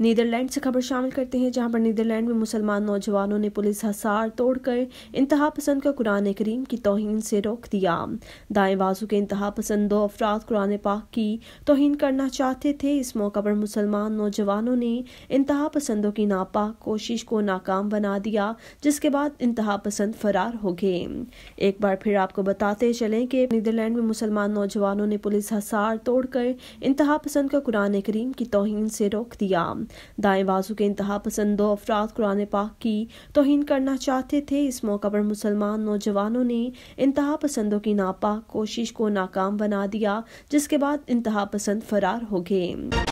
Netherlands से खबर शामिल करते हैं, जहाँ पर नीदरलैंड में मुसलमान नौजवानों ने पुलिस हसार तोड़कर इंतहा पसंद का कुरान करीम की तोहिन से रोक दिया। दाएँ बाजू के इंतहा पसंद दो अफराद कुरान पाक की तोहिन करना चाहते थे। इस मौका पर मुसलमान नौजवानों ने इंतहा पसंदों की नापाक कोशिश को नाकाम बना दिया, जिसके बाद इंतहा पसंद फरार हो गए। एक बार फिर आपको बताते चलें कि नीदरलैंड में मुसलमान नौजवानों ने पुलिस हसार तोड़कर इंतहा पसंद का कुरान करीम की तोहन से रोक दिया। दाएँ बाजू के इंतहा पसंद अफराद कुरान पाक की तोहन करना चाहते थे। इस मौका पर मुसलमान नौजवानों ने इंतहा पसंदों की नापाक कोशिश को नाकाम बना दिया, जिसके बाद इंतहा पसंद फरार हो गए।